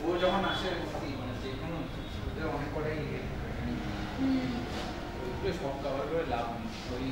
ও যখন আসে মানে যে কোনো অনেক কটাই সব কাভার করে লাভ নেই। ওই